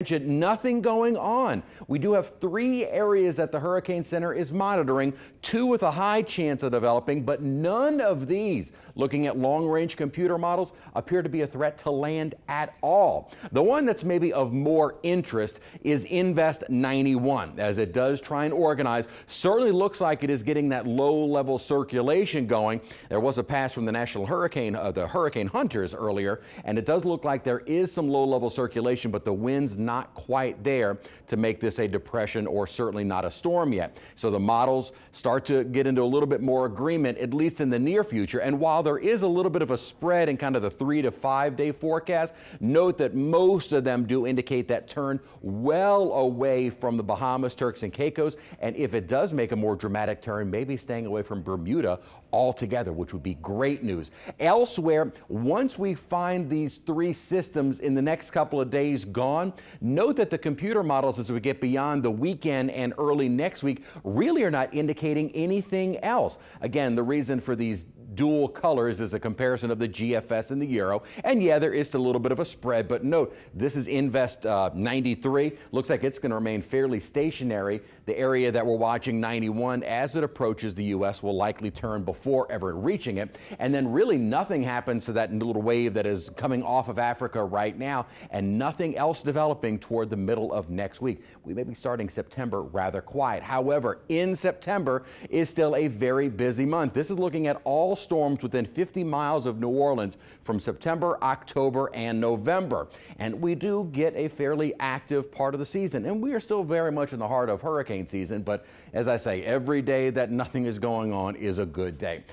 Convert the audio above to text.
Nothing going on. We do have three areas that the Hurricane Center is monitoring, two with a high chance of developing, but none of these, looking at long range computer models, appear to be a threat to land at all. The one that's maybe of more interest is Invest 91, as it does try and organize. Certainly looks like it is getting that low level circulation going. There was a pass from the National Hurricane, uh, the Hurricane Hunters earlier, and it does look like there is some low level circulation, but the winds not quite there to make this a depression or certainly not a storm yet. So the models start to get into a little bit more agreement, at least in the near future. And while there is a little bit of a spread in kind of the three to five day forecast, note that most of them do indicate that turn well away from the Bahamas, Turks and Caicos. And if it does make a more dramatic turn, maybe staying away from Bermuda altogether, which would be great news. Elsewhere, once we find these three systems in the next couple of days gone, Note that the computer models as we get beyond the weekend and early next week really are not indicating anything else. Again, the reason for these dual colors is a comparison of the GFS and the Euro. And yeah, there is a little bit of a spread, but note, this is Invest uh, 93. Looks like it's going to remain fairly stationary. The area that we're watching 91, as it approaches the U.S., will likely turn before ever reaching it. And then really nothing happens to that little wave that is coming off of Africa right now, and nothing else developing toward the middle of next week. We may be starting September rather quiet. However, in September is still a very busy month. This is looking at all storms within 50 miles of New Orleans from September, October, and November. And we do get a fairly active part of the season. And we are still very much in the heart of hurricane season. But as I say, every day that nothing is going on is a good day.